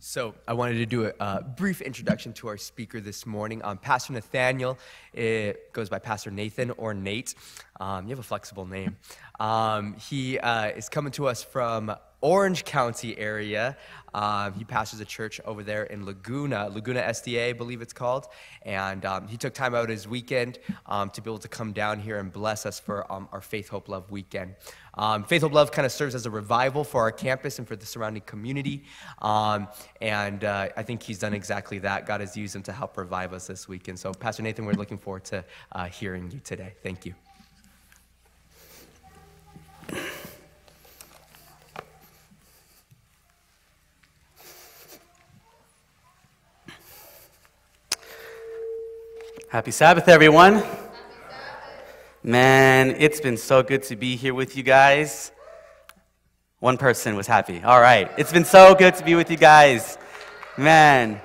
So, I wanted to do a, brief introduction to our speaker this morning. Um, Pastor Nathaniel, it goes by Pastor Nathan or Nate. Um, you have a flexible name. Um, he uh, is coming to us from Orange County area. Um, he pastors a church over there in Laguna, Laguna SDA, I believe it's called. And um, he took time out his weekend um, to be able to come down here and bless us for um, our Faith, Hope, Love weekend. Um, Faith, Hope, Love kind of serves as a revival for our campus and for the surrounding community. Um, and uh, I think he's done exactly that. God has used him to help revive us this weekend. So, Pastor Nathan, we're looking forward to uh, hearing you today. Thank you. Happy Sabbath, everyone. Man, it's been so good to be here with you guys. One person was happy. All right. It's been so good to be with you guys. Man,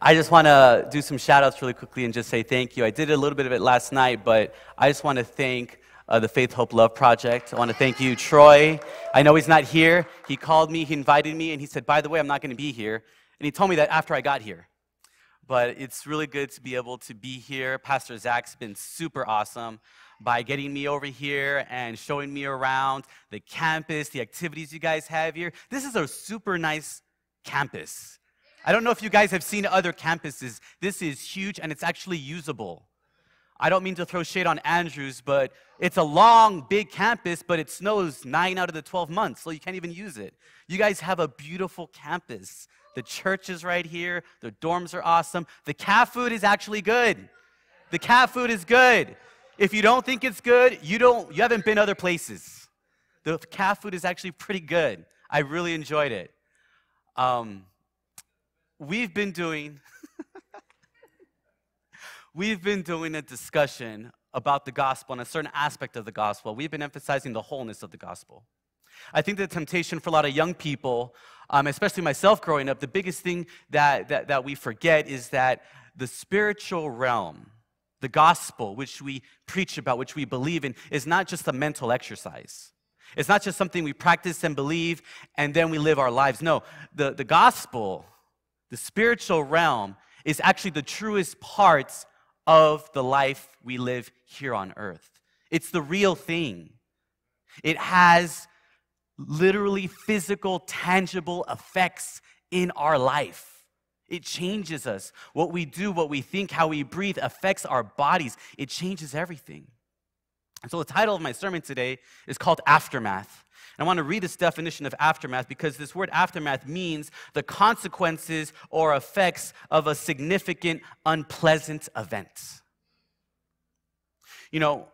I just want to do some shout outs really quickly and just say thank you. I did a little bit of it last night, but I just want to thank uh, the Faith, Hope, Love Project. I want to thank you, Troy. I know he's not here. He called me, he invited me, and he said, By the way, I'm not going to be here. And he told me that after I got here but it's really good to be able to be here. Pastor Zach's been super awesome by getting me over here and showing me around the campus, the activities you guys have here. This is a super nice campus. I don't know if you guys have seen other campuses. This is huge and it's actually usable. I don't mean to throw shade on Andrews, but it's a long, big campus, but it snows nine out of the 12 months, so you can't even use it. You guys have a beautiful campus. The church is right here. The dorms are awesome. The cat food is actually good. The cat food is good. If you don't think it's good, you don't you haven't been other places. The cat food is actually pretty good. I really enjoyed it. Um, we've been doing we've been doing a discussion about the gospel and a certain aspect of the gospel. We've been emphasizing the wholeness of the gospel. I think the temptation for a lot of young people, um, especially myself growing up, the biggest thing that, that, that we forget is that the spiritual realm, the gospel, which we preach about, which we believe in, is not just a mental exercise. It's not just something we practice and believe and then we live our lives. No, the, the gospel, the spiritual realm, is actually the truest parts of the life we live here on earth. It's the real thing. It has literally physical, tangible effects in our life. It changes us. What we do, what we think, how we breathe affects our bodies. It changes everything. And so the title of my sermon today is called Aftermath. And I want to read this definition of aftermath because this word aftermath means the consequences or effects of a significant, unpleasant event. You know,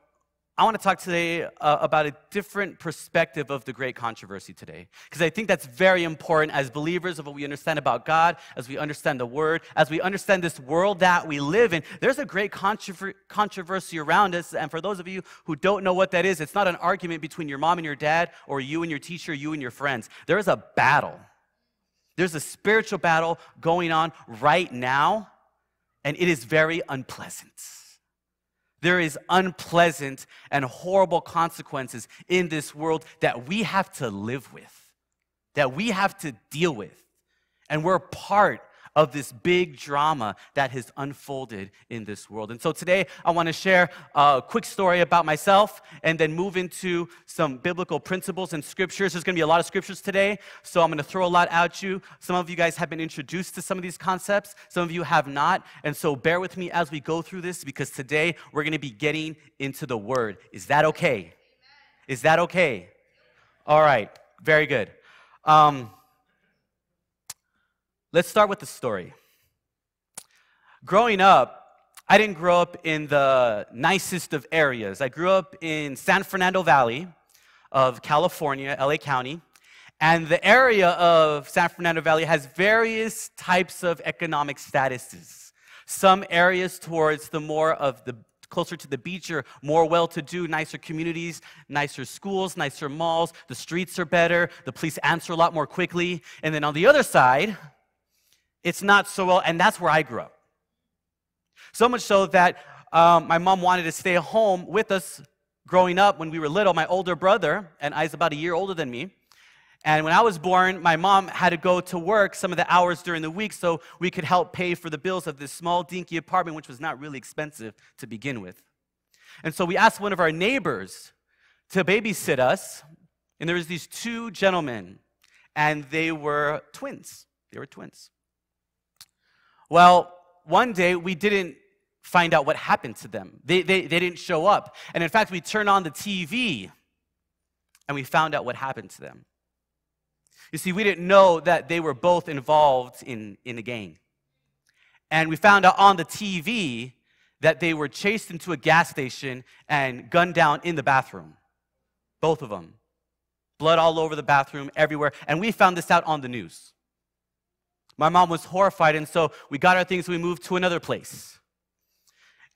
I want to talk today uh, about a different perspective of the great controversy today. Because I think that's very important as believers of what we understand about God, as we understand the Word, as we understand this world that we live in. There's a great controver- controversy around us. And for those of you who don't know what that is, it's not an argument between your mom and your dad, or you and your teacher, you and your friends. There is a battle. There's a spiritual battle going on right now, and it is very unpleasant. There is unpleasant and horrible consequences in this world that we have to live with, that we have to deal with. And we're part of this big drama that has unfolded in this world. And so today I want to share a quick story about myself and then move into some biblical principles and scriptures. There's going to be a lot of scriptures today, so I'm going to throw a lot at you. Some of you guys have been introduced to some of these concepts, some of you have not. And so bear with me as we go through this because today we're going to be getting into the word. Is that okay? Is that okay? All right, very good. Um, Let's start with the story. Growing up, I didn't grow up in the nicest of areas. I grew up in San Fernando Valley of California, LA County. And the area of San Fernando Valley has various types of economic statuses. Some areas towards the more of the closer to the beach are more well to do, nicer communities, nicer schools, nicer malls. The streets are better. The police answer a lot more quickly. And then on the other side, it's not so well, and that's where I grew up. So much so that um, my mom wanted to stay home with us growing up when we were little. My older brother, and I I's about a year older than me, And when I was born, my mom had to go to work some of the hours during the week so we could help pay for the bills of this small, dinky apartment, which was not really expensive to begin with. And so we asked one of our neighbors to babysit us. And there was these two gentlemen, and they were twins. They were twins. Well, one day we didn't find out what happened to them. They, they, they didn't show up. And in fact, we turned on the TV and we found out what happened to them. You see, we didn't know that they were both involved in, in a gang. And we found out on the TV that they were chased into a gas station and gunned down in the bathroom. Both of them. Blood all over the bathroom, everywhere. And we found this out on the news. My mom was horrified, and so we got our things, we moved to another place.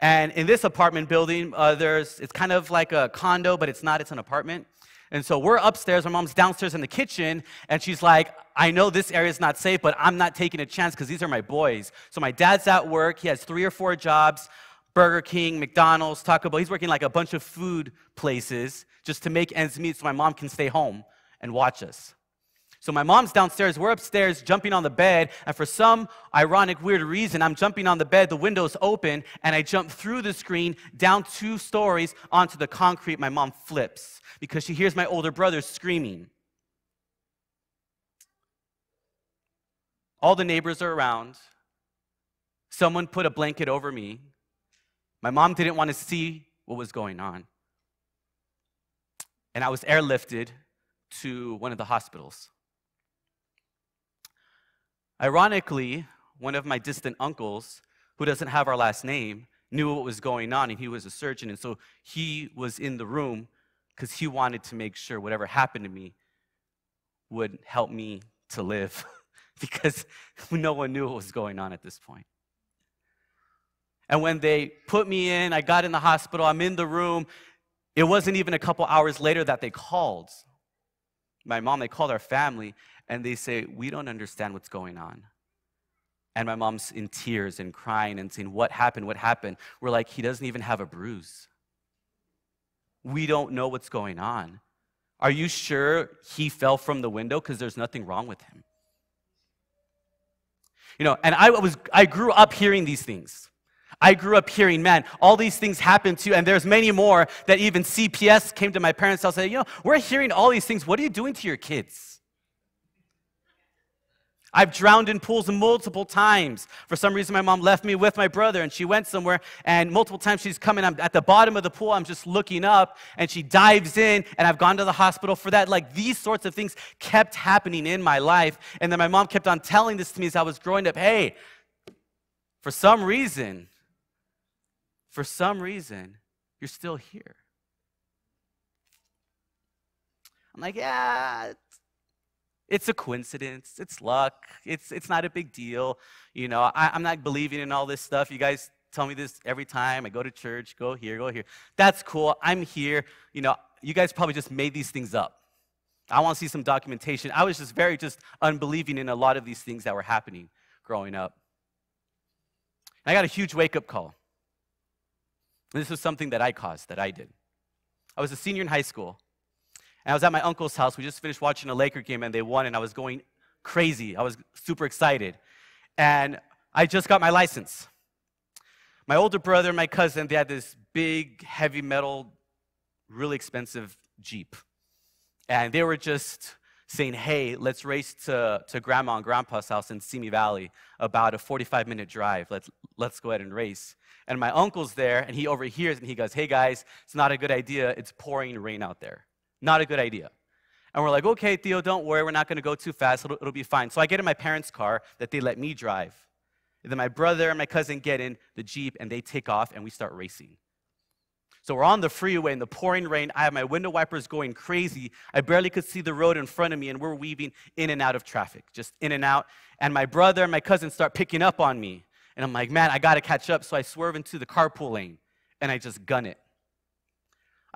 And in this apartment building, uh, there's, it's kind of like a condo, but it's not, it's an apartment. And so we're upstairs, my mom's downstairs in the kitchen, and she's like, I know this area is not safe, but I'm not taking a chance because these are my boys. So my dad's at work, he has three or four jobs Burger King, McDonald's, Taco Bell. He's working like a bunch of food places just to make ends meet so my mom can stay home and watch us. So my mom's downstairs, we're upstairs jumping on the bed, and for some ironic, weird reason, I'm jumping on the bed, the window's open, and I jump through the screen down two stories onto the concrete. My mom flips because she hears my older brother screaming. All the neighbors are around. Someone put a blanket over me. My mom didn't want to see what was going on. And I was airlifted to one of the hospitals. Ironically, one of my distant uncles, who doesn't have our last name, knew what was going on, and he was a surgeon. And so he was in the room because he wanted to make sure whatever happened to me would help me to live because no one knew what was going on at this point. And when they put me in, I got in the hospital, I'm in the room. It wasn't even a couple hours later that they called my mom, they called our family, and they say, We don't understand what's going on. And my mom's in tears and crying and saying, What happened? What happened? We're like, He doesn't even have a bruise. We don't know what's going on. Are you sure he fell from the window? Because there's nothing wrong with him. You know, and I was I grew up hearing these things. I grew up hearing, man, all these things happen to you, and there's many more that even CPS came to my parents' house and said, you know, we're hearing all these things. What are you doing to your kids? I've drowned in pools multiple times. For some reason, my mom left me with my brother and she went somewhere, and multiple times she's coming. I'm at the bottom of the pool, I'm just looking up, and she dives in, and I've gone to the hospital for that. Like these sorts of things kept happening in my life. And then my mom kept on telling this to me as I was growing up hey, for some reason, for some reason, you're still here. I'm like, yeah, it's a coincidence. It's luck. It's, it's not a big deal. You know, I, I'm not believing in all this stuff. You guys tell me this every time. I go to church, go here, go here. That's cool. I'm here. You know, you guys probably just made these things up. I want to see some documentation. I was just very just unbelieving in a lot of these things that were happening growing up. And I got a huge wake up call. And This was something that I caused, that I did. I was a senior in high school, and I was at my uncle's house. We just finished watching a Laker game, and they won, and I was going crazy. I was super excited. And I just got my license. My older brother and my cousin, they had this big, heavy metal, really expensive Jeep. And they were just saying, hey, let's race to, to grandma and grandpa's house in Simi Valley, about a 45 minute drive. Let's, let's go ahead and race. And my uncle's there, and he overhears and he goes, hey guys, it's not a good idea. It's pouring rain out there. Not a good idea. And we're like, okay, Theo, don't worry. We're not going to go too fast. It'll, it'll be fine. So I get in my parents' car that they let me drive. And then my brother and my cousin get in the Jeep, and they take off, and we start racing. So we're on the freeway in the pouring rain. I have my window wipers going crazy. I barely could see the road in front of me, and we're weaving in and out of traffic, just in and out. And my brother and my cousin start picking up on me. And I'm like, man, I got to catch up. So I swerve into the carpool lane, and I just gun it.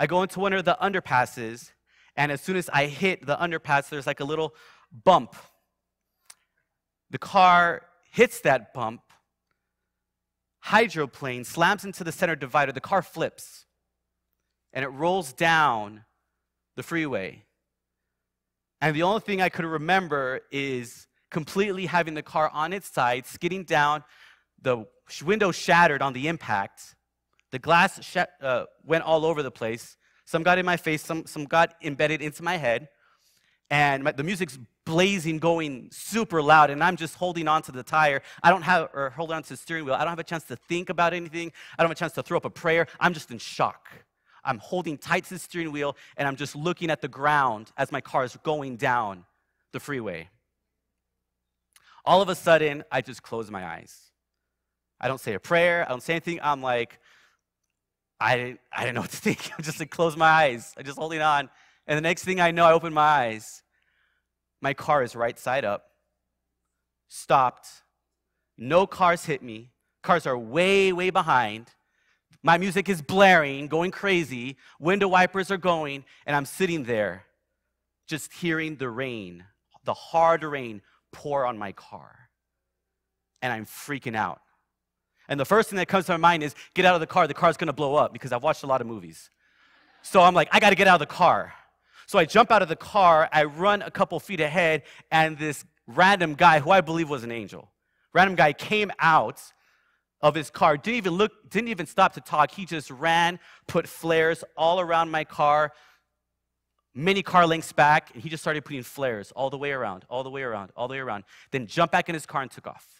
I go into one of the underpasses, and as soon as I hit the underpass, there's like a little bump. The car hits that bump, hydroplane slams into the center divider, the car flips and it rolls down the freeway. And the only thing I could remember is completely having the car on its side, skidding down, the window shattered on the impact. The glass sh- uh, went all over the place. Some got in my face, some, some got embedded into my head. And my, the music's blazing, going super loud, and I'm just holding on to the tire. I don't have, or holding on to the steering wheel. I don't have a chance to think about anything. I don't have a chance to throw up a prayer. I'm just in shock. I'm holding tight to the steering wheel, and I'm just looking at the ground as my car is going down the freeway. All of a sudden, I just close my eyes. I don't say a prayer. I don't say anything. I'm like, I didn't, I didn't know what to think. I'm just like, close my eyes. I'm just holding on. And the next thing I know, I open my eyes. My car is right side up, stopped. No cars hit me. Cars are way, way behind. My music is blaring, going crazy. Window wipers are going, and I'm sitting there just hearing the rain, the hard rain pour on my car. And I'm freaking out. And the first thing that comes to my mind is get out of the car. The car's gonna blow up because I've watched a lot of movies. So I'm like, I gotta get out of the car. So I jump out of the car, I run a couple feet ahead, and this random guy, who I believe was an angel, random guy came out of his car, didn't even look, didn't even stop to talk. He just ran, put flares all around my car, many car lengths back, and he just started putting flares all the way around, all the way around, all the way around. Then jumped back in his car and took off.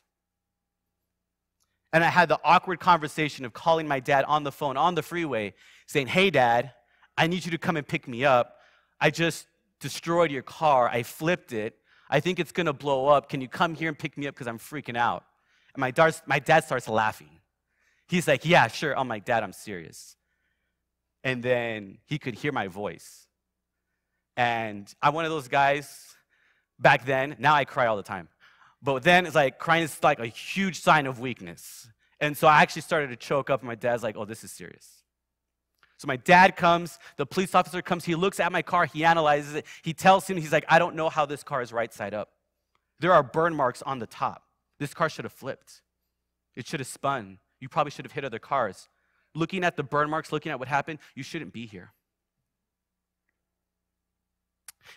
And I had the awkward conversation of calling my dad on the phone, on the freeway, saying, Hey, dad, I need you to come and pick me up. I just destroyed your car. I flipped it. I think it's gonna blow up. Can you come here and pick me up because I'm freaking out? And my, dad, my dad starts laughing. He's like, Yeah, sure. I'm like, Dad, I'm serious. And then he could hear my voice. And I'm one of those guys back then, now I cry all the time. But then it's like crying is like a huge sign of weakness. And so I actually started to choke up, and my dad's like, oh, this is serious. So my dad comes, the police officer comes, he looks at my car, he analyzes it. He tells him, he's like, I don't know how this car is right side up. There are burn marks on the top. This car should have flipped. It should have spun. You probably should have hit other cars. Looking at the burn marks, looking at what happened, you shouldn't be here.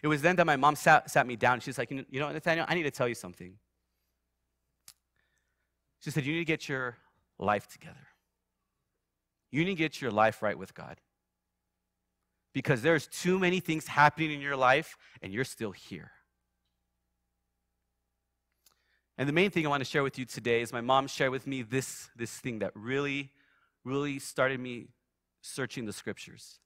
It was then that my mom sat, sat me down. She's like, You know, Nathaniel, I need to tell you something. She said, You need to get your life together. You need to get your life right with God. Because there's too many things happening in your life, and you're still here. And the main thing I want to share with you today is my mom shared with me this, this thing that really, really started me searching the scriptures.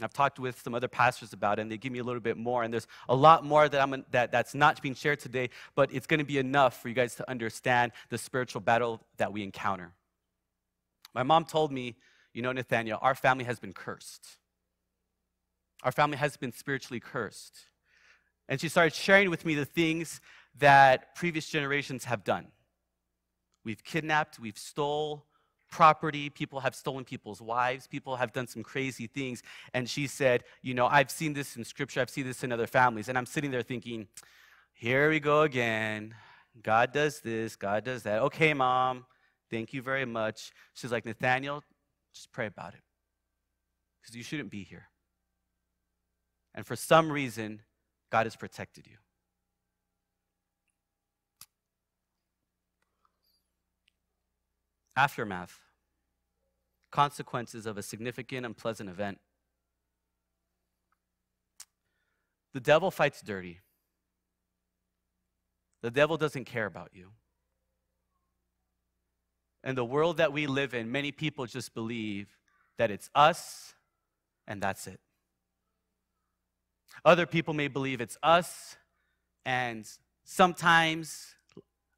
I've talked with some other pastors about it, and they give me a little bit more. And there's a lot more that I'm, that, that's not being shared today, but it's going to be enough for you guys to understand the spiritual battle that we encounter. My mom told me, you know, Nathaniel, our family has been cursed. Our family has been spiritually cursed. And she started sharing with me the things that previous generations have done. We've kidnapped, we've stole, property. People have stolen people's wives. People have done some crazy things. And she said, You know, I've seen this in scripture, I've seen this in other families. And I'm sitting there thinking, Here we go again. God does this, God does that. Okay, mom, thank you very much. She's like, Nathaniel, just pray about it. Because you shouldn't be here. And for some reason, God has protected you. Aftermath consequences of a significant, unpleasant event. The devil fights dirty. The devil doesn't care about you. And the world that we live in, many people just believe that it's us and that's it. Other people may believe it's us and sometimes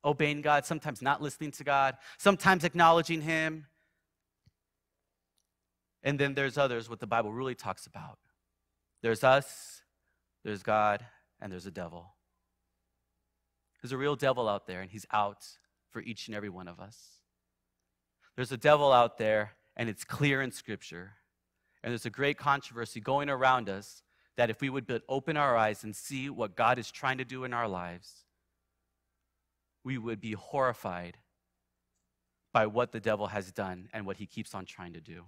obeying God, sometimes not listening to God, sometimes acknowledging Him. And then there's others, what the Bible really talks about. There's us, there's God, and there's a devil. There's a real devil out there, and he's out for each and every one of us. There's a devil out there, and it's clear in Scripture. And there's a great controversy going around us that if we would open our eyes and see what God is trying to do in our lives, we would be horrified by what the devil has done and what he keeps on trying to do.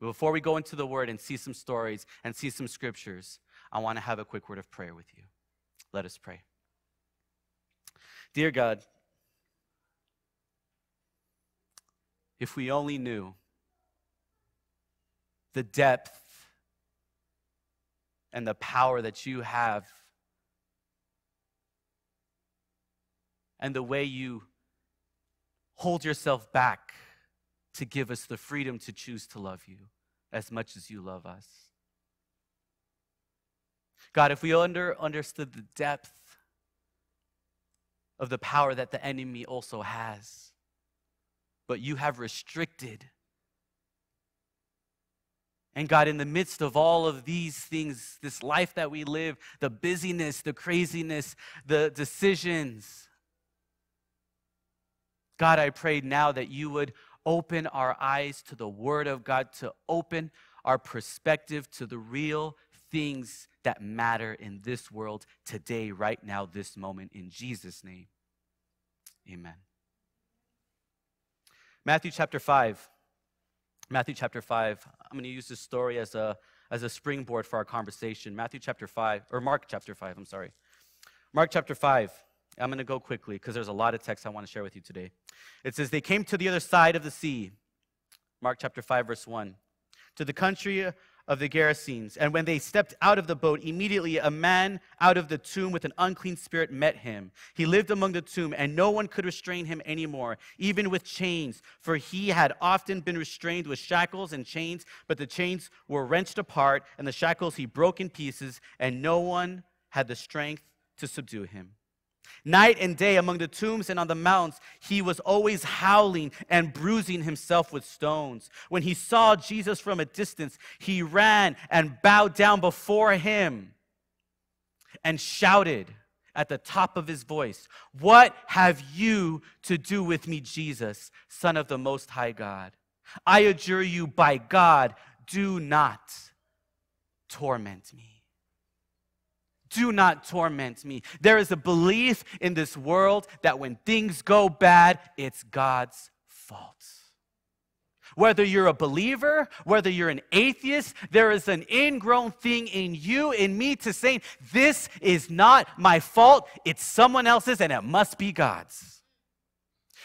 Before we go into the word and see some stories and see some scriptures, I want to have a quick word of prayer with you. Let us pray. Dear God, if we only knew the depth and the power that you have and the way you hold yourself back to give us the freedom to choose to love you as much as you love us. God, if we under, understood the depth of the power that the enemy also has, but you have restricted. And God, in the midst of all of these things, this life that we live, the busyness, the craziness, the decisions, God, I pray now that you would open our eyes to the Word of God, to open our perspective to the real things that matter in this world today, right now, this moment. In Jesus' name, amen. Matthew chapter 5. Matthew chapter 5. I'm going to use this story as a, as a springboard for our conversation. Matthew chapter 5, or Mark chapter 5, I'm sorry. Mark chapter 5. I'm going to go quickly because there's a lot of text I want to share with you today. It says, They came to the other side of the sea. Mark chapter 5, verse 1. To the country of the Gerasenes. And when they stepped out of the boat, immediately a man out of the tomb with an unclean spirit met him. He lived among the tomb, and no one could restrain him anymore, even with chains, for he had often been restrained with shackles and chains, but the chains were wrenched apart, and the shackles he broke in pieces, and no one had the strength to subdue him. Night and day among the tombs and on the mountains, he was always howling and bruising himself with stones. When he saw Jesus from a distance, he ran and bowed down before him and shouted at the top of his voice, What have you to do with me, Jesus, Son of the Most High God? I adjure you by God, do not torment me. Do not torment me. There is a belief in this world that when things go bad, it's God's fault. Whether you're a believer, whether you're an atheist, there is an ingrown thing in you, in me, to say, This is not my fault, it's someone else's, and it must be God's.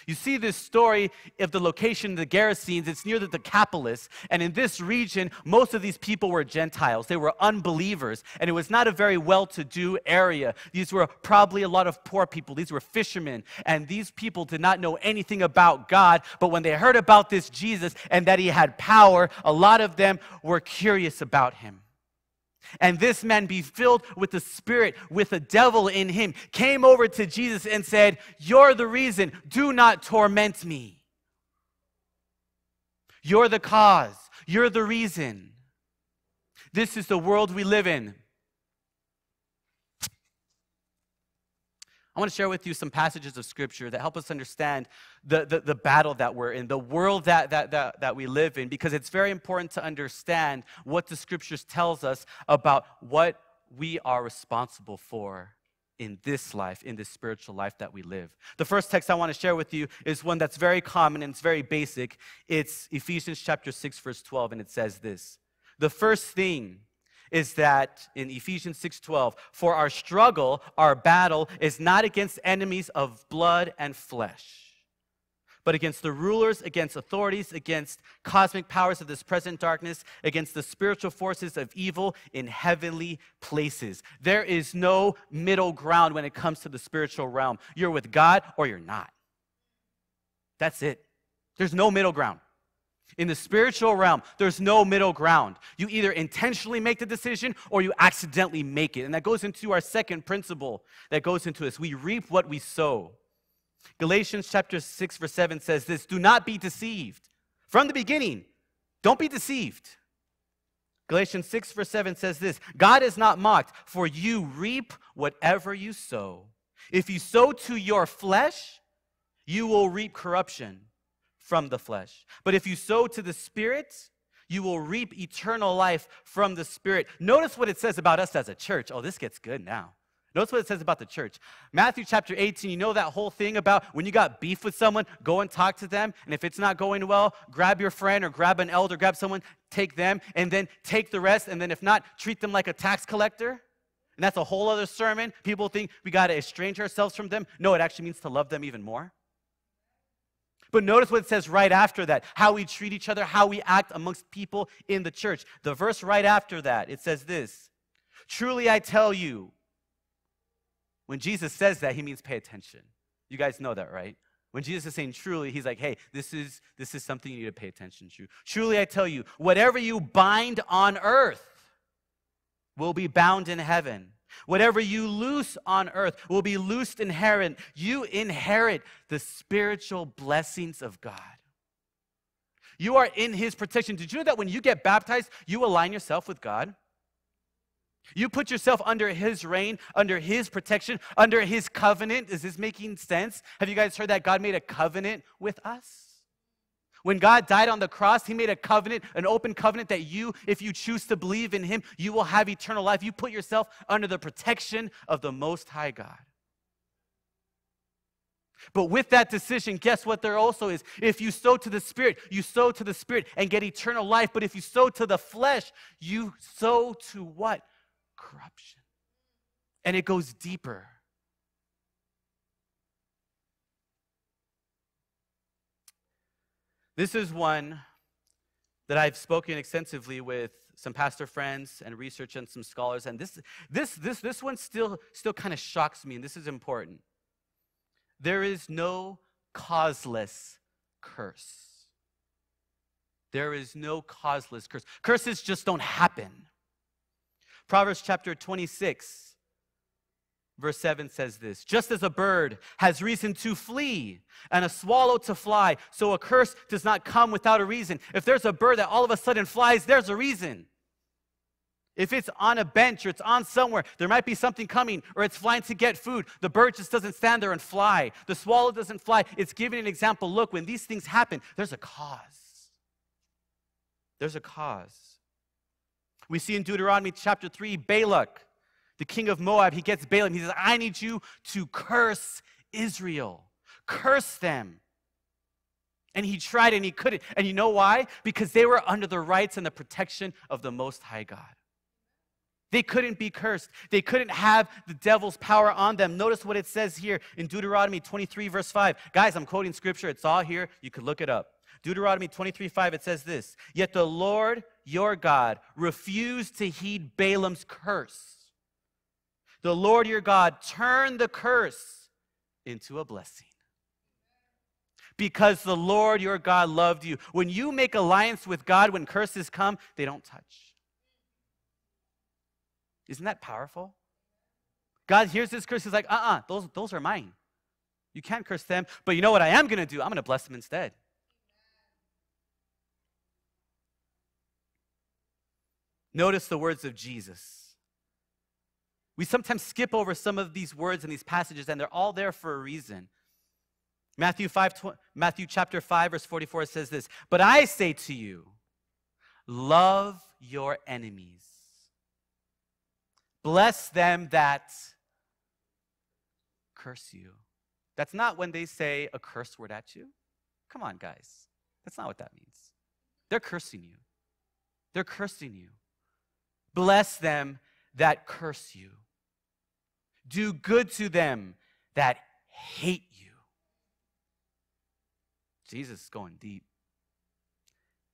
You see this story of the location of the Gerasenes. It's near the Decapolis. And in this region, most of these people were Gentiles. They were unbelievers. And it was not a very well to do area. These were probably a lot of poor people. These were fishermen. And these people did not know anything about God. But when they heard about this Jesus and that he had power, a lot of them were curious about him. And this man, be filled with the Spirit, with the devil in him, came over to Jesus and said, You're the reason. Do not torment me. You're the cause. You're the reason. This is the world we live in. I want to share with you some passages of scripture that help us understand the, the, the, battle that we're in, the world that, that, that, that we live in, because it's very important to understand what the scriptures tells us about what we are responsible for in this life, in this spiritual life that we live. The first text I want to share with you is one that's very common and it's very basic. It's Ephesians chapter 6, verse 12, and it says this. The first thing is that in Ephesians 6:12, for our struggle, our battle is not against enemies of blood and flesh, but against the rulers, against authorities, against cosmic powers of this present darkness, against the spiritual forces of evil in heavenly places. There is no middle ground when it comes to the spiritual realm. You're with God or you're not. That's it. There's no middle ground. In the spiritual realm, there's no middle ground. You either intentionally make the decision or you accidentally make it. And that goes into our second principle that goes into this. We reap what we sow. Galatians chapter 6, verse 7 says this Do not be deceived. From the beginning, don't be deceived. Galatians 6, verse 7 says this God is not mocked, for you reap whatever you sow. If you sow to your flesh, you will reap corruption from the flesh. But if you sow to the Spirit, you will reap eternal life from the Spirit. Notice what it says about us as a church. Oh, this gets good now. Notice what it says about the church. Matthew chapter 18, you know that whole thing about when you got beef with someone, go and talk to them. And if it's not going well, grab your friend or grab an elder, grab someone, take them, and then take the rest. And then if not, treat them like a tax collector. And that's a whole other sermon. People think we got to estrange ourselves from them. No, it actually means to love them even more. But notice what it says right after that how we treat each other, how we act amongst people in the church. The verse right after that, it says this Truly I tell you, when Jesus says that, he means pay attention. You guys know that, right? When Jesus is saying truly, he's like, hey, this is, this is something you need to pay attention to. Truly, I tell you, whatever you bind on earth will be bound in heaven. Whatever you loose on earth will be loosed in heaven. You inherit the spiritual blessings of God. You are in his protection. Did you know that when you get baptized, you align yourself with God? You put yourself under his reign, under his protection, under his covenant. Is this making sense? Have you guys heard that God made a covenant with us? When God died on the cross, he made a covenant, an open covenant that you, if you choose to believe in him, you will have eternal life. You put yourself under the protection of the Most High God. But with that decision, guess what there also is? If you sow to the Spirit, you sow to the Spirit and get eternal life. But if you sow to the flesh, you sow to what? corruption. And it goes deeper. This is one that I've spoken extensively with some pastor friends and research and some scholars and this this this this one still still kind of shocks me and this is important. There is no causeless curse. There is no causeless curse. Curses just don't happen. Proverbs chapter 26, verse 7 says this Just as a bird has reason to flee and a swallow to fly, so a curse does not come without a reason. If there's a bird that all of a sudden flies, there's a reason. If it's on a bench or it's on somewhere, there might be something coming or it's flying to get food. The bird just doesn't stand there and fly. The swallow doesn't fly. It's giving an example. Look, when these things happen, there's a cause. There's a cause. We see in Deuteronomy chapter 3, Balak, the king of Moab, he gets Balaam. He says, I need you to curse Israel, curse them. And he tried and he couldn't. And you know why? Because they were under the rights and the protection of the Most High God. They couldn't be cursed. They couldn't have the devil's power on them. Notice what it says here in Deuteronomy 23, verse 5. Guys, I'm quoting scripture. It's all here. You could look it up. Deuteronomy 23 5, it says this Yet the Lord your God refused to heed Balaam's curse. The Lord your God turned the curse into a blessing. Because the Lord your God loved you. When you make alliance with God, when curses come, they don't touch. Isn't that powerful? God hears this curse, he's like, uh uh-uh, uh, those, those are mine. You can't curse them. But you know what I am going to do? I'm going to bless them instead. Notice the words of Jesus. We sometimes skip over some of these words and these passages, and they're all there for a reason. Matthew 5, Matthew chapter 5, verse 44 says this, But I say to you, love your enemies. Bless them that curse you. That's not when they say a curse word at you. Come on, guys. That's not what that means. They're cursing you. They're cursing you. Bless them that curse you. Do good to them that hate you. Jesus is going deep.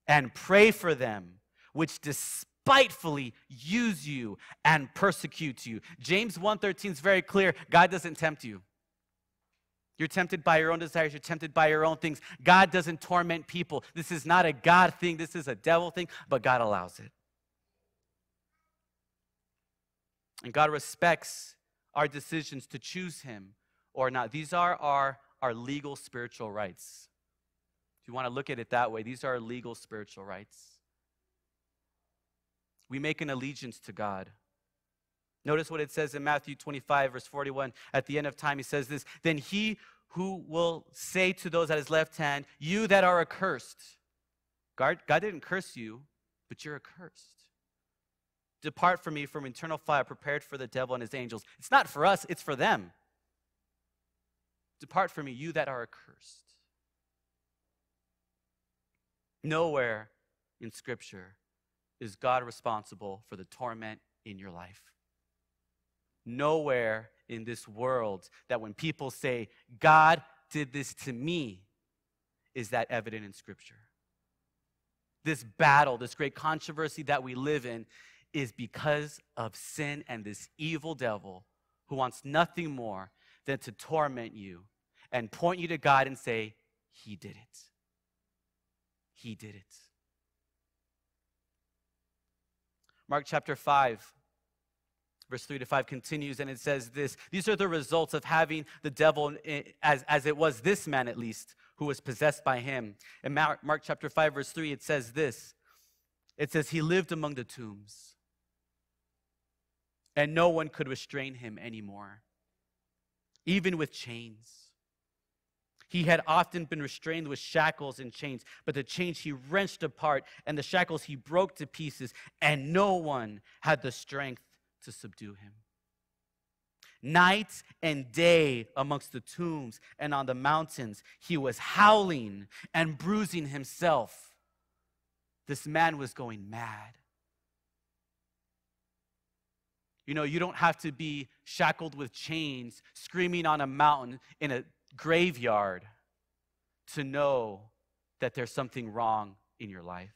And pray for them which despitefully use you and persecute you. James 1:13 is very clear. God doesn't tempt you. You're tempted by your own desires. You're tempted by your own things. God doesn't torment people. This is not a God thing. This is a devil thing, but God allows it. And God respects our decisions to choose Him or not. These are our, our legal spiritual rights. If you want to look at it that way, these are our legal spiritual rights. We make an allegiance to God. Notice what it says in Matthew 25, verse 41. At the end of time, he says this Then he who will say to those at his left hand, You that are accursed, God, God didn't curse you, but you're accursed. Depart from me from eternal fire prepared for the devil and his angels. It's not for us, it's for them. Depart from me, you that are accursed. Nowhere in Scripture is God responsible for the torment in your life. Nowhere in this world that when people say, God did this to me, is that evident in Scripture. This battle, this great controversy that we live in, is because of sin and this evil devil who wants nothing more than to torment you and point you to God and say, He did it. He did it. Mark chapter 5, verse 3 to 5 continues and it says this These are the results of having the devil, as, as it was this man at least, who was possessed by him. In Mark, Mark chapter 5, verse 3, it says this It says, He lived among the tombs, and no one could restrain him anymore, even with chains. He had often been restrained with shackles and chains, but the chains he wrenched apart, and the shackles he broke to pieces, and no one had the strength to subdue him. Night and day amongst the tombs and on the mountains, he was howling and bruising himself. This man was going mad. You know, you don't have to be shackled with chains, screaming on a mountain in a graveyard to know that there's something wrong in your life.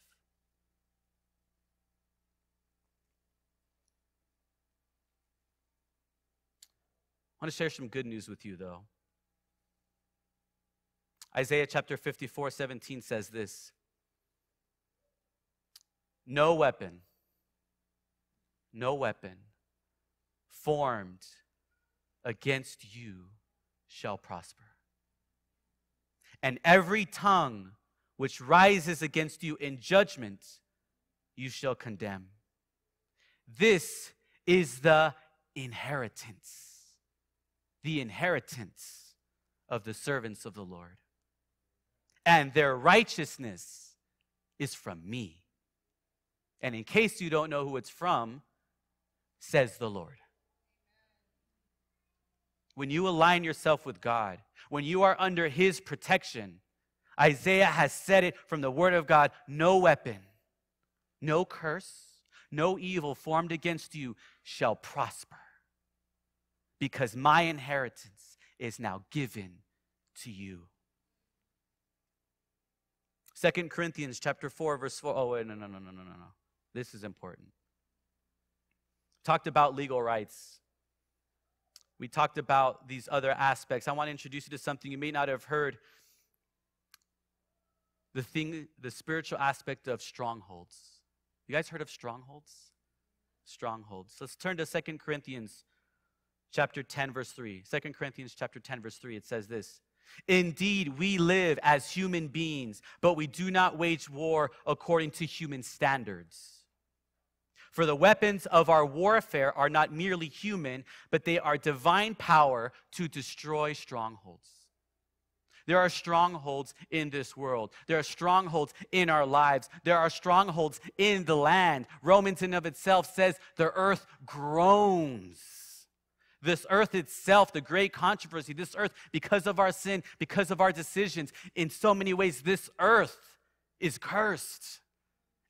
I want to share some good news with you, though. Isaiah chapter 54, 17 says this No weapon, no weapon formed against you shall prosper. And every tongue which rises against you in judgment, you shall condemn. This is the inheritance, the inheritance of the servants of the Lord. And their righteousness is from me. And in case you don't know who it's from, says the Lord when you align yourself with God, when you are under His protection, Isaiah has said it from the Word of God no weapon, no curse, no evil formed against you shall prosper, because my inheritance is now given to you. Second Corinthians chapter 4, verse 4. Oh, wait, no, no, no, no, no, no, no. This is important. Talked about legal rights we talked about these other aspects. I want to introduce you to something you may not have heard the thing, the spiritual aspect of strongholds. You guys heard of strongholds? Strongholds. Let's turn to Second Corinthians chapter 10, verse 3. 2 Corinthians chapter 10, verse 3. It says this. Indeed, we live as human beings, but we do not wage war according to human standards. For the weapons of our warfare are not merely human, but they are divine power to destroy strongholds. There are strongholds in this world. There are strongholds in our lives. There are strongholds in the land. Romans in of itself says the earth groans. This earth itself, the great controversy, this earth, because of our sin, because of our decisions, in so many ways, this earth is cursed.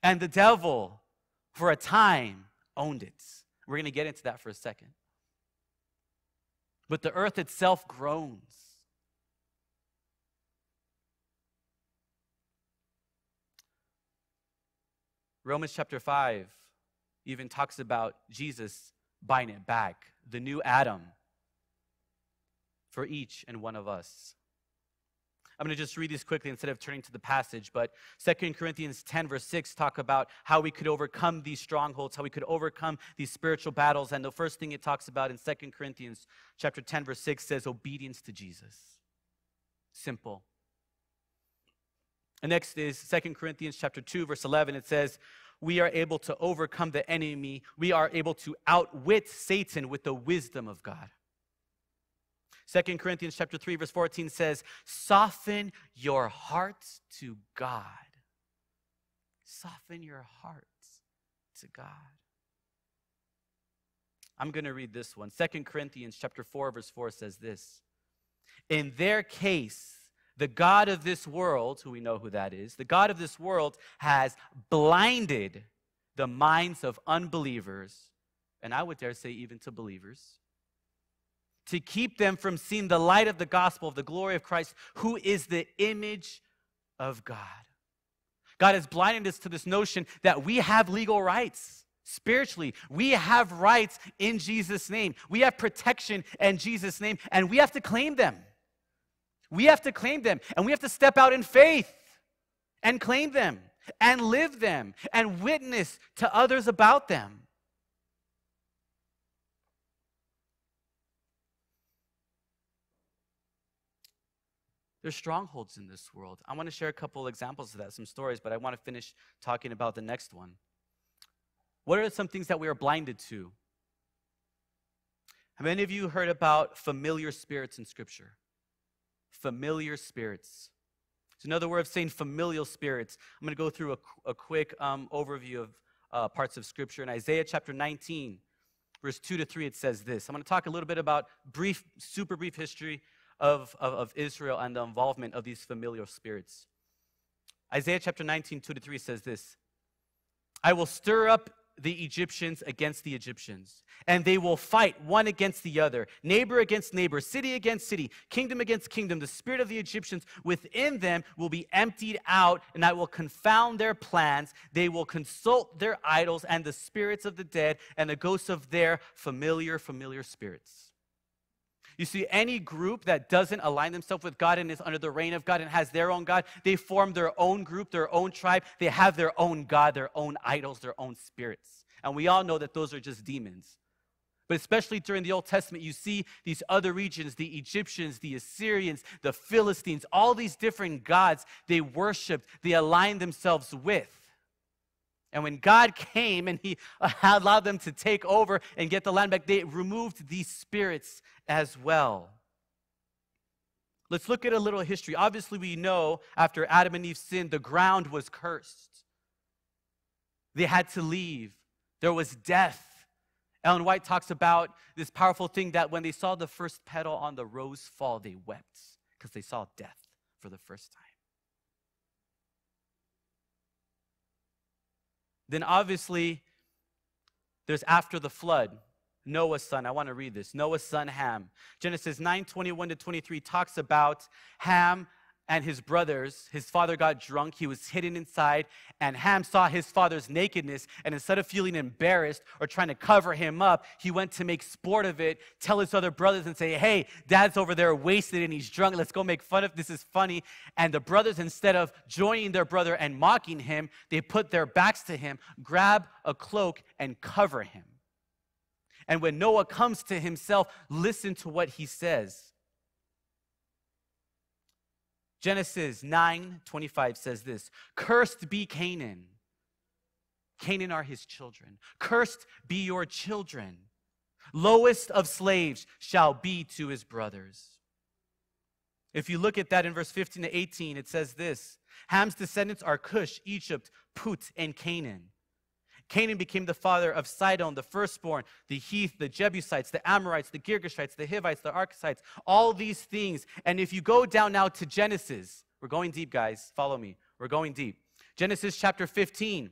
And the devil for a time, owned it. We're going to get into that for a second. But the earth itself groans. Romans chapter 5 even talks about Jesus buying it back, the new Adam for each and one of us. I'm going to just read these quickly instead of turning to the passage. But 2 Corinthians 10, verse 6, talk about how we could overcome these strongholds, how we could overcome these spiritual battles. And the first thing it talks about in 2 Corinthians chapter 10, verse 6 says obedience to Jesus. Simple. And next is 2 Corinthians chapter 2, verse 11. It says, we are able to overcome the enemy. We are able to outwit Satan with the wisdom of God. Second Corinthians chapter 3 verse 14 says, "Soften your hearts to God." Soften your hearts to God. I'm going to read this one. 2 Corinthians chapter 4 verse 4 says this. In their case, the God of this world, who we know who that is, the God of this world has blinded the minds of unbelievers, and I would dare say even to believers, to keep them from seeing the light of the gospel of the glory of Christ, who is the image of God. God has blinded us to this notion that we have legal rights spiritually. We have rights in Jesus' name. We have protection in Jesus' name, and we have to claim them. We have to claim them, and we have to step out in faith and claim them and live them and witness to others about them. There's strongholds in this world. I want to share a couple examples of that, some stories, but I want to finish talking about the next one. What are some things that we are blinded to? Have any of you heard about familiar spirits in Scripture? Familiar spirits. It's another word of saying familial spirits. I'm going to go through a, a quick um, overview of uh, parts of Scripture. In Isaiah chapter 19, verse 2 to 3, it says this. I'm going to talk a little bit about brief, super brief history of, of, of Israel and the involvement of these familiar spirits. Isaiah chapter 19, 2 to 3 says this I will stir up the Egyptians against the Egyptians, and they will fight one against the other, neighbor against neighbor, city against city, kingdom against kingdom. The spirit of the Egyptians within them will be emptied out, and I will confound their plans. They will consult their idols and the spirits of the dead and the ghosts of their familiar, familiar spirits. You see, any group that doesn't align themselves with God and is under the reign of God and has their own God, they form their own group, their own tribe. They have their own God, their own idols, their own spirits. And we all know that those are just demons. But especially during the Old Testament, you see these other regions the Egyptians, the Assyrians, the Philistines, all these different gods they worshiped, they aligned themselves with. And when God came and He allowed them to take over and get the land back, they removed these spirits as well. Let's look at a little history. Obviously, we know after Adam and Eve sinned, the ground was cursed. They had to leave, there was death. Ellen White talks about this powerful thing that when they saw the first petal on the rose fall, they wept because they saw death for the first time. Then obviously, there's after the flood. Noah's son. I want to read this. Noah's son Ham. Genesis 9 21 to 23 talks about Ham and his brothers, his father got drunk. He was hidden inside, and Ham saw his father's nakedness. And instead of feeling embarrassed or trying to cover him up, he went to make sport of it, tell his other brothers, and say, Hey, dad's over there wasted and he's drunk. Let's go make fun of this. is funny. And the brothers, instead of joining their brother and mocking him, they put their backs to him, grab a cloak, and cover him. And when Noah comes to himself, listen to what he says. Genesis 9 25 says this Cursed be Canaan. Canaan are his children. Cursed be your children. Lowest of slaves shall be to his brothers. If you look at that in verse 15 to 18, it says this Ham's descendants are Cush, Egypt, Put, and Canaan. Canaan became the father of Sidon, the firstborn, the Heth, the Jebusites, the Amorites, the Girgashites, the Hivites, the Arkites, all these things. And if you go down now to Genesis, we're going deep, guys. Follow me. We're going deep. Genesis chapter 15.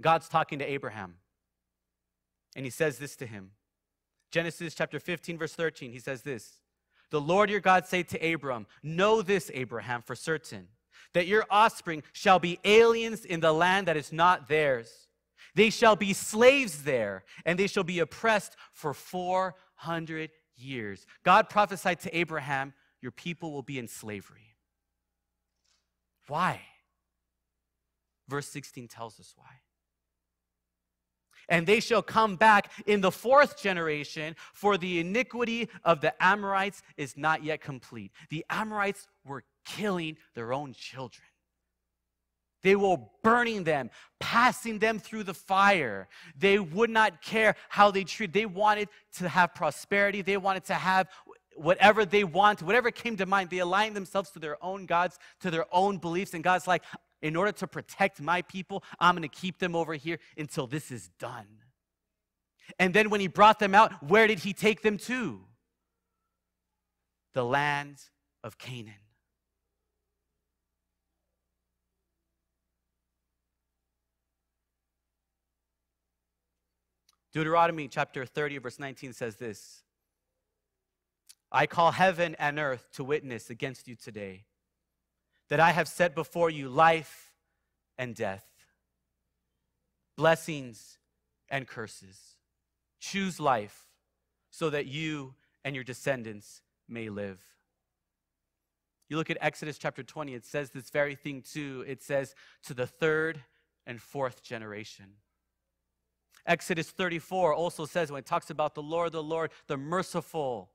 God's talking to Abraham. And he says this to him. Genesis chapter 15, verse 13. He says this The Lord your God said to Abram, Know this, Abraham, for certain that your offspring shall be aliens in the land that is not theirs. They shall be slaves there, and they shall be oppressed for 400 years. God prophesied to Abraham, Your people will be in slavery. Why? Verse 16 tells us why. And they shall come back in the fourth generation, for the iniquity of the Amorites is not yet complete. The Amorites were killing their own children. They were burning them, passing them through the fire. They would not care how they treated. They wanted to have prosperity. They wanted to have whatever they want, whatever came to mind. They aligned themselves to their own gods, to their own beliefs. And God's like, in order to protect my people, I'm going to keep them over here until this is done. And then when he brought them out, where did he take them to? The land of Canaan. Deuteronomy chapter 30, verse 19 says this I call heaven and earth to witness against you today that I have set before you life and death, blessings and curses. Choose life so that you and your descendants may live. You look at Exodus chapter 20, it says this very thing too. It says, to the third and fourth generation. Exodus 34 also says, when it talks about the Lord, the Lord, the merciful,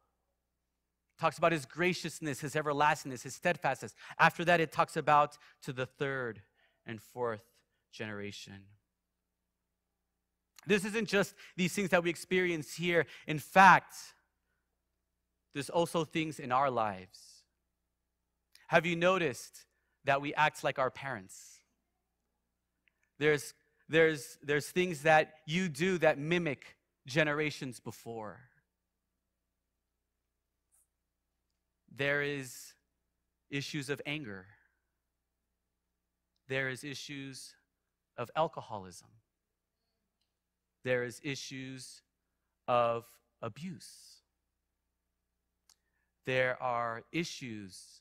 talks about his graciousness, his everlastingness, his steadfastness. After that, it talks about to the third and fourth generation. This isn't just these things that we experience here. In fact, there's also things in our lives. Have you noticed that we act like our parents? There's, there's, there's things that you do that mimic generations before. There is issues of anger. There is issues of alcoholism. There is issues of abuse. There are issues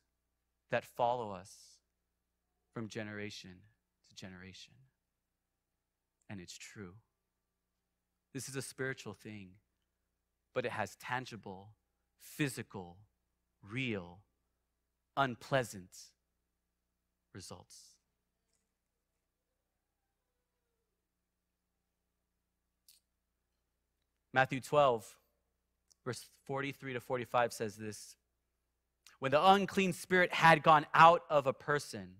that follow us from generation to generation. And it's true. This is a spiritual thing, but it has tangible, physical, real, unpleasant results. Matthew 12, verse 43 to 45 says this When the unclean spirit had gone out of a person,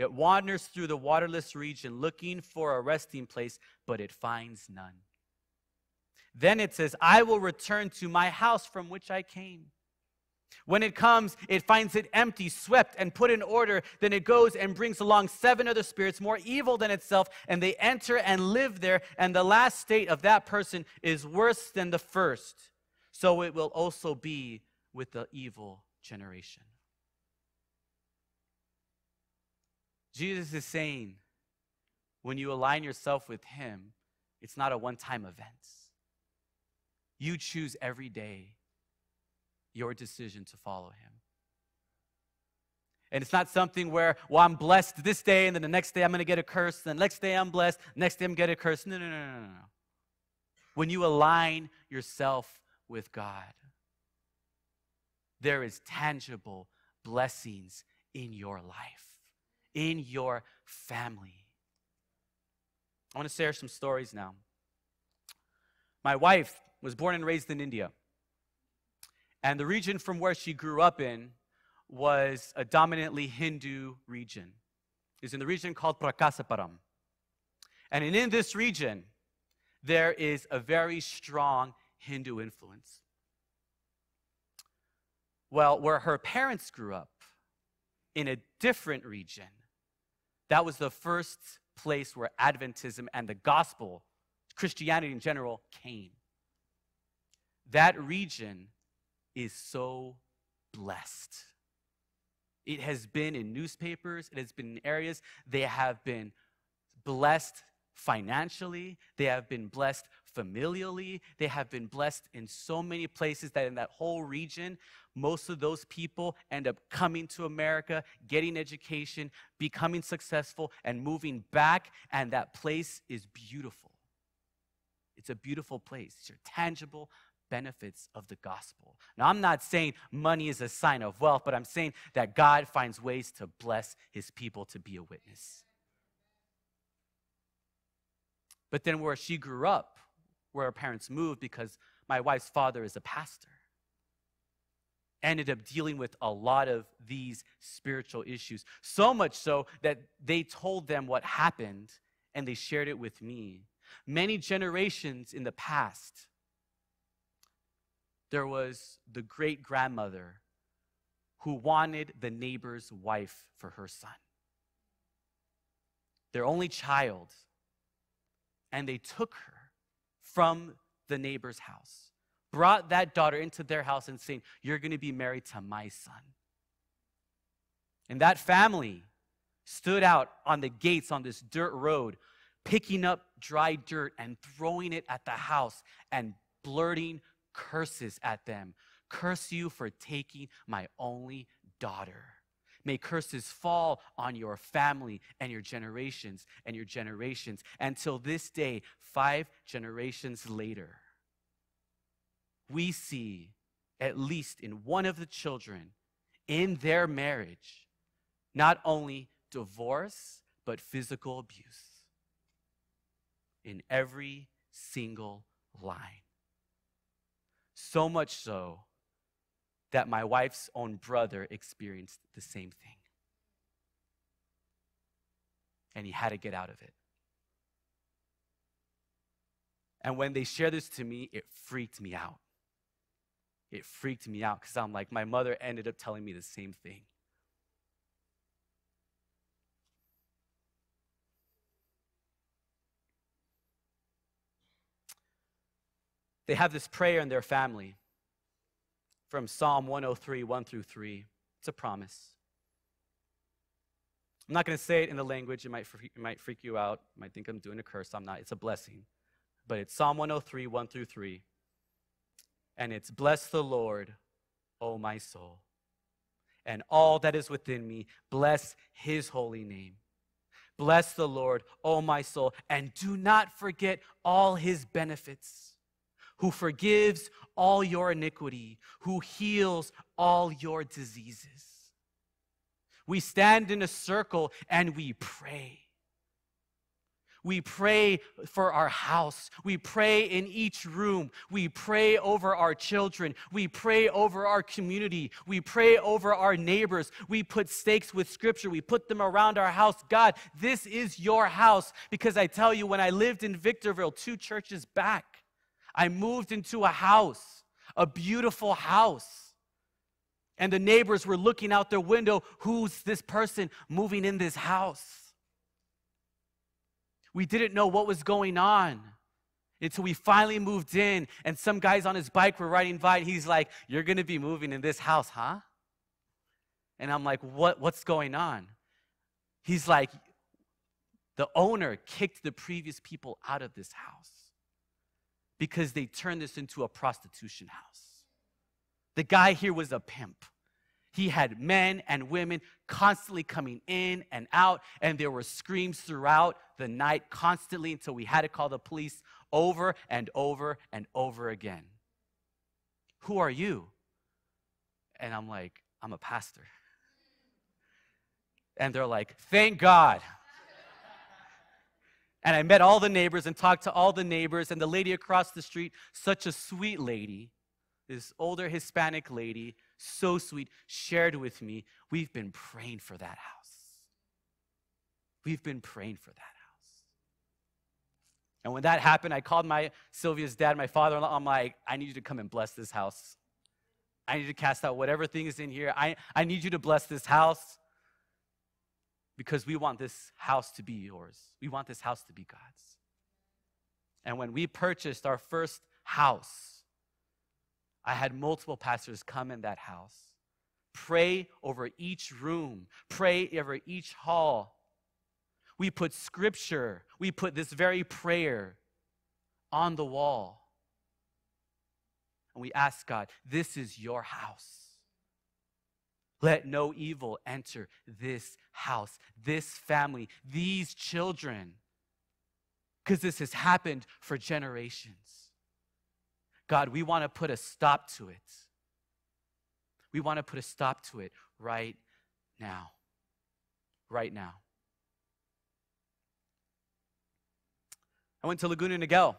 it wanders through the waterless region looking for a resting place, but it finds none. Then it says, I will return to my house from which I came. When it comes, it finds it empty, swept, and put in order. Then it goes and brings along seven other spirits more evil than itself, and they enter and live there. And the last state of that person is worse than the first. So it will also be with the evil generation. Jesus is saying, when you align yourself with Him, it's not a one time event. You choose every day your decision to follow him. And it's not something where, well, I'm blessed this day, and then the next day I'm going to get a curse, then the next day I'm blessed, next day I'm going to get a curse. No, no, no, no, no. When you align yourself with God, there is tangible blessings in your life, in your family. I want to share some stories now. My wife was born and raised in India. And the region from where she grew up in was a dominantly Hindu region. It's in the region called Prakasaparam. And in this region, there is a very strong Hindu influence. Well, where her parents grew up, in a different region, that was the first place where Adventism and the gospel, Christianity in general, came. That region is so blessed. It has been in newspapers, it has been in areas they have been blessed financially, they have been blessed familially, they have been blessed in so many places that in that whole region, most of those people end up coming to America, getting education, becoming successful, and moving back, and that place is beautiful. It's a beautiful place. It's are tangible, benefits of the gospel. Now, I'm not saying money is a sign of wealth, but I'm saying that God finds ways to bless his people to be a witness. But then, where she grew up, where her parents moved, because my wife's father is a pastor, ended up dealing with a lot of these spiritual issues. So much so that they told them what happened and they shared it with me. Many generations in the past, there was the great grandmother who wanted the neighbor's wife for her son. Their only child. And they took her from the neighbor's house, brought that daughter into their house and saying, You're going to be married to my son. And that family stood out on the gates on this dirt road, picking up dry dirt and throwing it at the house and blurting curses at them. Curse you for taking my only daughter. May curses fall on your family and your generations and your generations until this day, five generations later. We see, at least in one of the children, in their marriage, not only divorce, but physical abuse in every single line. So much so that my wife's own brother experienced the same thing. And he had to get out of it. And when they shared this to me, it freaked me out. It freaked me out because I'm like, my mother ended up telling me the same thing. They have this prayer in their family from Psalm 103, 1 through 3. It's a promise. I'm not going to say it in the language, it might, freak, it might freak you out. You might think I'm doing a curse. I'm not. It's a blessing. But it's Psalm 103, 1 through 3. And it's Bless the Lord, O my soul, and all that is within me. Bless his holy name. Bless the Lord, O my soul, and do not forget all his benefits who forgives all your iniquity, who heals all your diseases. We stand in a circle and we pray. We pray for our house. We pray in each room. We pray over our children. We pray over our community. We pray over our neighbors. We put stakes with scripture. We put them around our house. God, this is your house. Because I tell you, when I lived in Victorville, two churches back, I moved into a house, a beautiful house. And the neighbors were looking out their window who's this person moving in this house? We didn't know what was going on until we finally moved in and some guys on his bike were riding by and he's like you're going to be moving in this house huh and i'm like what what's going on he's like the owner kicked the previous people out of this house because they turned this into a prostitution house. The guy here was a pimp. He had men and women constantly coming in and out, and there were screams throughout the night constantly until we had to call the police over and over and over again. Who are you? And I'm like, I'm a pastor. And they're like, thank God. And I met all the neighbors and talked to all the neighbors. And the lady across the street, such a sweet lady, this older Hispanic lady, so sweet, shared with me, We've been praying for that house. We've been praying for that house. And when that happened, I called my Sylvia's dad, my father in law. I'm like, I need you to come and bless this house. I need to cast out whatever thing is in here. I, I need you to bless this house because we want this house to be yours. We want this house to be God's. And when we purchased our first house, I had multiple pastors come in that house, pray over each room, pray over each hall. We put scripture, we put this very prayer on the wall. And we ask God, this is your house. Let no evil enter this house, this family, these children, because this has happened for generations. God, we want to put a stop to it. We want to put a stop to it right now. Right now. I went to Laguna Niguel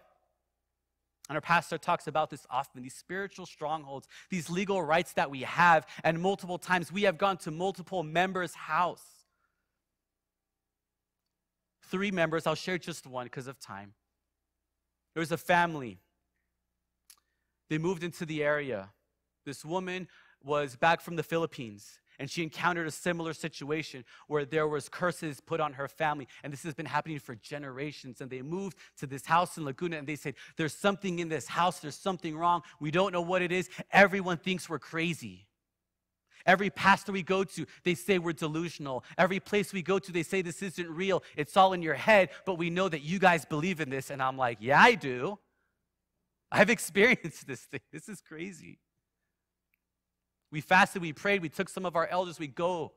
and our pastor talks about this often these spiritual strongholds, these legal rights that we have. And multiple times we have gone to multiple members' house. Three members, I'll share just one because of time. There was a family. They moved into the area. This woman was back from the Philippines and she encountered a similar situation where there was curses put on her family and this has been happening for generations and they moved to this house in laguna and they said there's something in this house there's something wrong we don't know what it is everyone thinks we're crazy Every pastor we go to, they say we're delusional. Every place we go to, they say this isn't real. It's all in your head, but we know that you guys believe in this. And I'm like, yeah, I do. I've experienced this thing. This is crazy. We fasted, we prayed, we took some of our elders, we go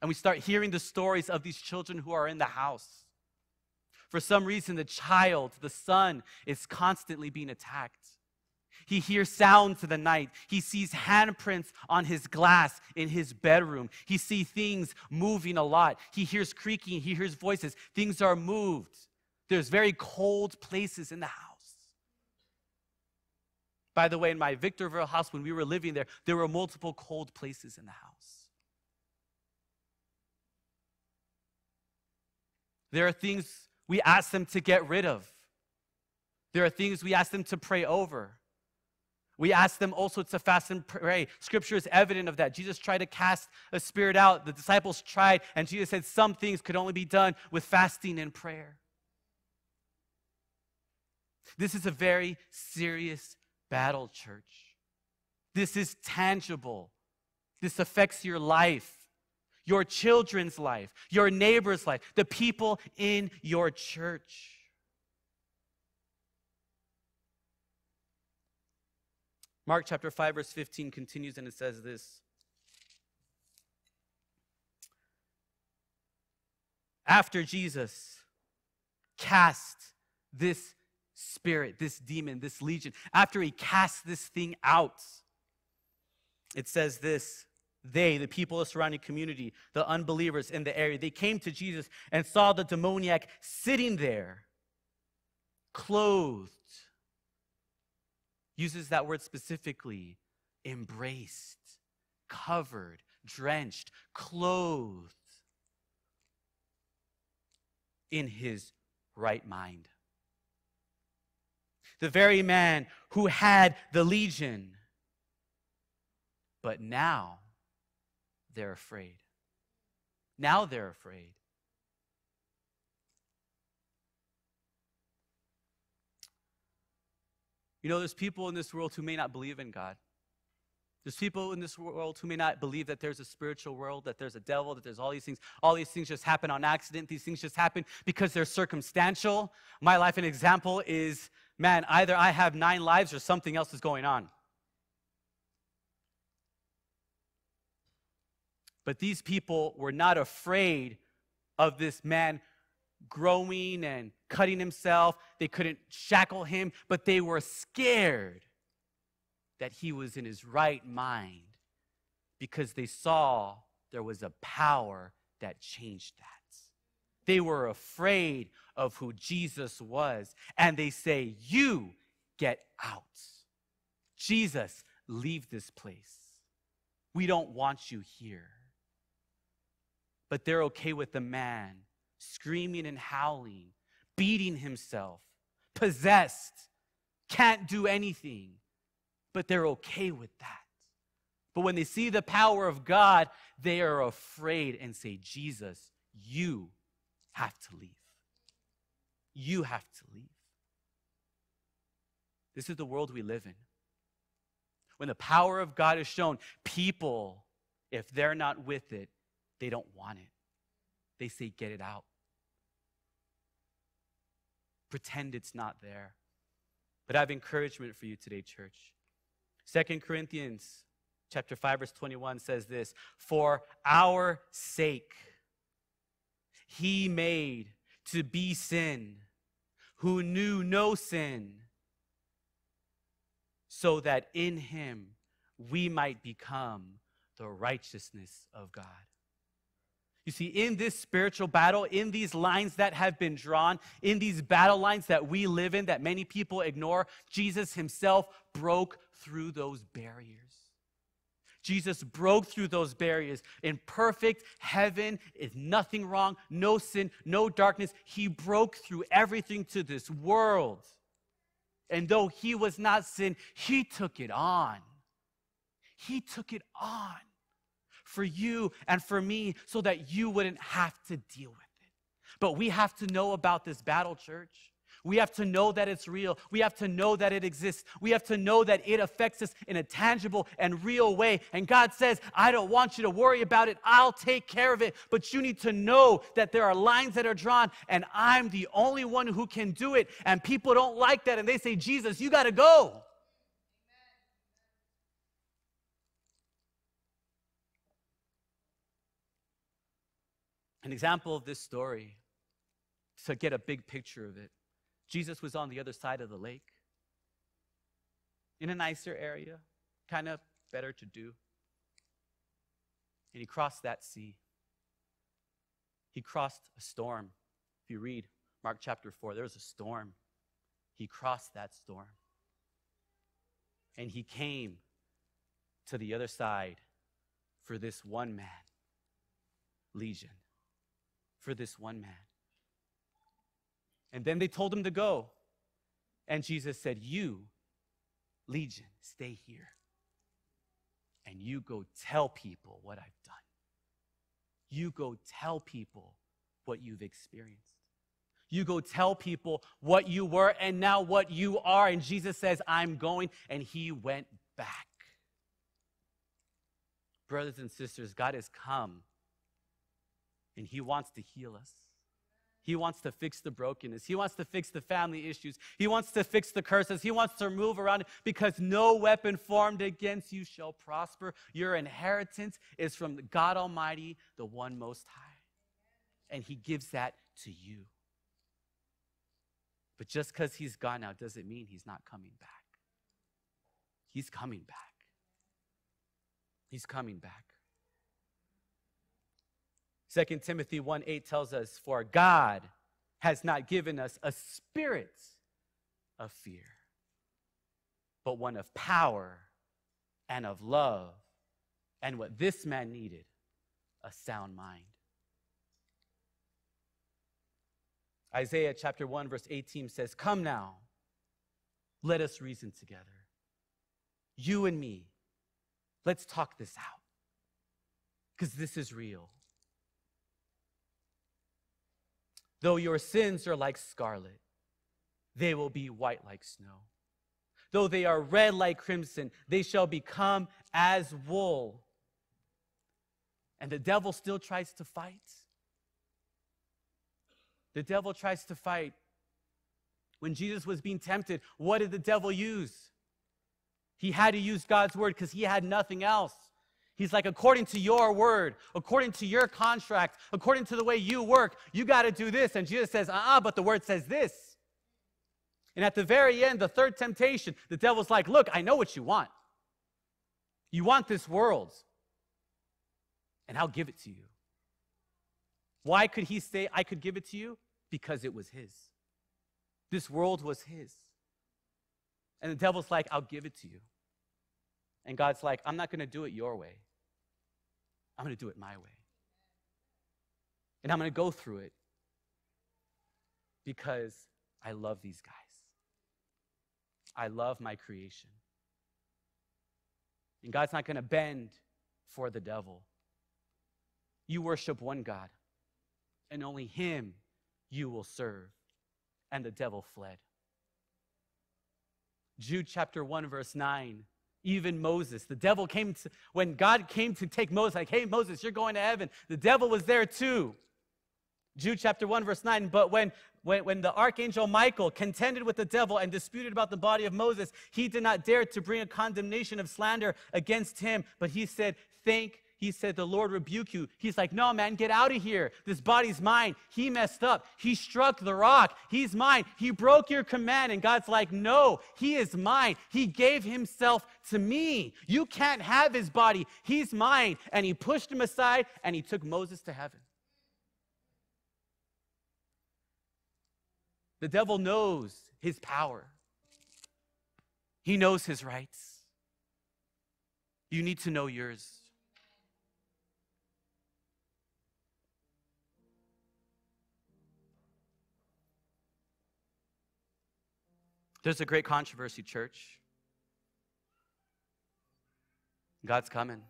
and we start hearing the stories of these children who are in the house. For some reason, the child, the son, is constantly being attacked. He hears sounds in the night. He sees handprints on his glass in his bedroom. He sees things moving a lot. He hears creaking. He hears voices. Things are moved. There's very cold places in the house. By the way, in my Victorville house, when we were living there, there were multiple cold places in the house. There are things we ask them to get rid of. There are things we ask them to pray over. We ask them also to fast and pray. Scripture is evident of that. Jesus tried to cast a spirit out. The disciples tried, and Jesus said some things could only be done with fasting and prayer. This is a very serious battle, church. This is tangible. This affects your life, your children's life, your neighbor's life, the people in your church. Mark chapter 5, verse 15 continues and it says this. After Jesus cast this spirit, this demon, this legion, after he cast this thing out, it says this they, the people of the surrounding community, the unbelievers in the area, they came to Jesus and saw the demoniac sitting there, clothed uses that word specifically embraced, covered, drenched, clothed in his right mind. The very man who had the legion, but now they're afraid. Now they're afraid. You know, there's people in this world who may not believe in God. There's people in this world who may not believe that there's a spiritual world, that there's a devil, that there's all these things. All these things just happen on accident. These things just happen because they're circumstantial. My life, an example is man, either I have nine lives or something else is going on. But these people were not afraid of this man growing and cutting himself. They couldn't shackle him, but they were scared that he was in his right mind because they saw there was a power that changed that. They were afraid of who Jesus was, and they say, You get out. Jesus, leave this place. We don't want you here. But they're okay with the man screaming and howling, beating himself, possessed, can't do anything, but they're okay with that. But when they see the power of God, they are afraid and say, Jesus, you have to leave. You have to leave. This is the world we live in. When the power of God is shown, people, if they're not with it, they don't want it. They say, get it out. Pretend it's not there. But I have encouragement for you today, church. Second Corinthians chapter 5 verse 21 says this, "For our sake he made to be sin who knew no sin, so that in him we might become the righteousness of God." You see, in this spiritual battle, in these lines that have been drawn, in these battle lines that we live in that many people ignore, Jesus himself broke through those barriers. Jesus broke through those barriers in perfect heaven, is nothing wrong, no sin, no darkness. He broke through everything to this world. And though he was not sin, he took it on. He took it on for you and for me so that you wouldn't have to deal with it. But we have to know about this battle, church. We have to know that it's real. We have to know that it exists. We have to know that it affects us in a tangible and real way. And God says, I don't want you to worry about it. I'll take care of it. But you need to know that there are lines that are drawn, and I'm the only one who can do it. And people don't like that. And they say, Jesus, you got to go. An example of this story to get a big picture of it Jesus was on the other side of the lake in a nicer area, kind of better to do. And he crossed that sea. He crossed a storm. If you read Mark chapter 4, there was a storm. He crossed that storm. And he came to the other side for this one man, Legion, for this one man. And then they told him to go. And Jesus said, You, Legion, stay here. And you go tell people what I've done. You go tell people what you've experienced. You go tell people what you were and now what you are. And Jesus says, I'm going. And he went back. Brothers and sisters, God has come and he wants to heal us. He wants to fix the brokenness. He wants to fix the family issues. He wants to fix the curses. He wants to move around because no weapon formed against you shall prosper. Your inheritance is from God Almighty, the one most high. And He gives that to you. But just because He's gone now doesn't mean He's not coming back. He's coming back. He's coming back. 2 Timothy 1 8 tells us, For God has not given us a spirit of fear, but one of power and of love, and what this man needed, a sound mind. Isaiah chapter 1, verse 18 says, Come now, let us reason together. You and me, let's talk this out. Because this is real. Though your sins are like scarlet, they will be white like snow. Though they are red like crimson, they shall become as wool. And the devil still tries to fight. The devil tries to fight. When Jesus was being tempted, what did the devil use? He had to use God's word because he had nothing else. He's like, according to your word, according to your contract, according to the way you work, you got to do this. And Jesus says, uh uh-uh, but the word says this. And at the very end, the third temptation, the devil's like, look, I know what you want. You want this world, and I'll give it to you. Why could he say, I could give it to you? Because it was his. This world was his. And the devil's like, I'll give it to you. And God's like, I'm not going to do it your way. I'm going to do it my way. And I'm going to go through it because I love these guys. I love my creation. And God's not going to bend for the devil. You worship one God, and only Him you will serve. And the devil fled. Jude chapter 1, verse 9 even Moses. The devil came to, when God came to take Moses, like, hey, Moses, you're going to heaven. The devil was there too. Jude chapter 1, verse 9. But when, when, when the archangel Michael contended with the devil and disputed about the body of Moses, he did not dare to bring a condemnation of slander against him, but he said, Thank he said, The Lord rebuke you. He's like, No, man, get out of here. This body's mine. He messed up. He struck the rock. He's mine. He broke your command. And God's like, No, he is mine. He gave himself to me. You can't have his body. He's mine. And he pushed him aside and he took Moses to heaven. The devil knows his power, he knows his rights. You need to know yours. There's a great controversy, church. God's coming.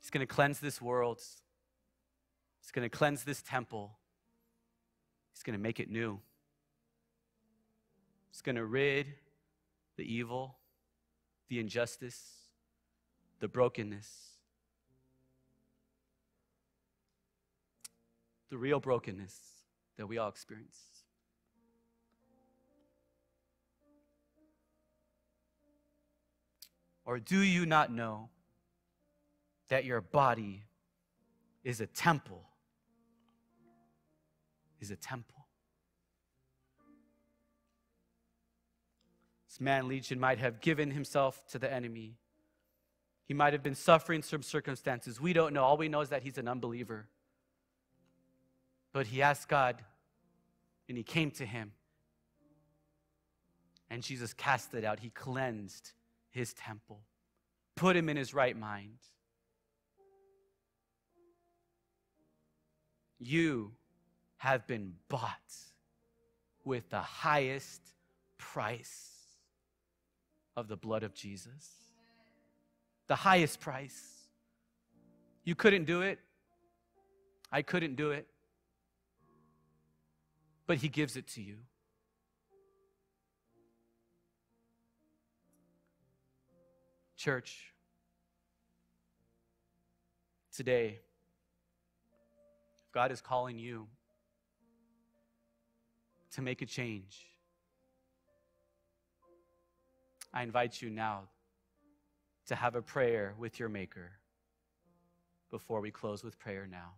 He's going to cleanse this world. He's going to cleanse this temple. He's going to make it new. He's going to rid the evil, the injustice, the brokenness, the real brokenness that we all experience. Or do you not know that your body is a temple? Is a temple. This man, Legion, might have given himself to the enemy. He might have been suffering some circumstances. We don't know. All we know is that he's an unbeliever. But he asked God, and he came to him. And Jesus cast it out. He cleansed his temple, put him in his right mind. You have been bought with the highest price of the blood of Jesus. The highest price. You couldn't do it. I couldn't do it. But He gives it to you. Church, today, if God is calling you to make a change. I invite you now to have a prayer with your Maker before we close with prayer now.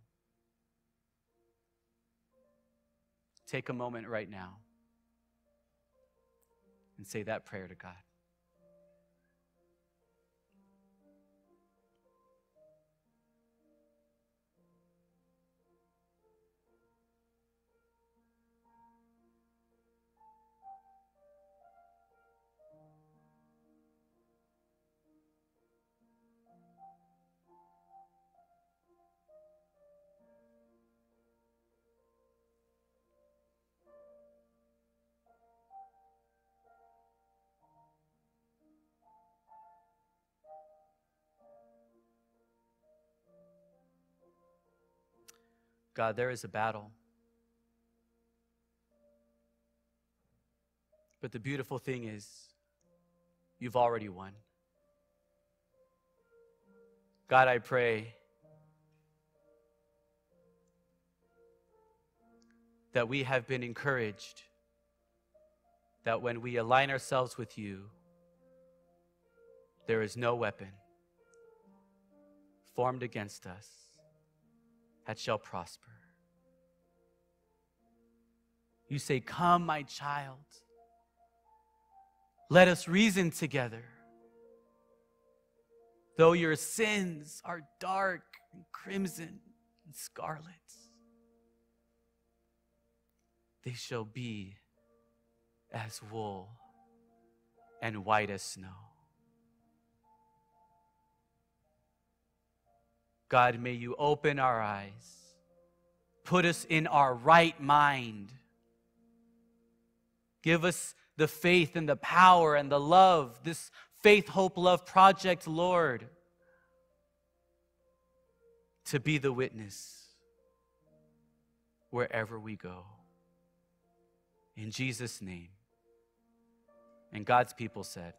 Take a moment right now and say that prayer to God. God, there is a battle. But the beautiful thing is, you've already won. God, I pray that we have been encouraged that when we align ourselves with you, there is no weapon formed against us that shall prosper. You say, Come, my child. Let us reason together. Though your sins are dark and crimson and scarlet, they shall be as wool and white as snow. God, may you open our eyes, put us in our right mind, give us the faith and the power and the love, this faith, hope, love project, Lord, to be the witness wherever we go. In Jesus' name. And God's people said,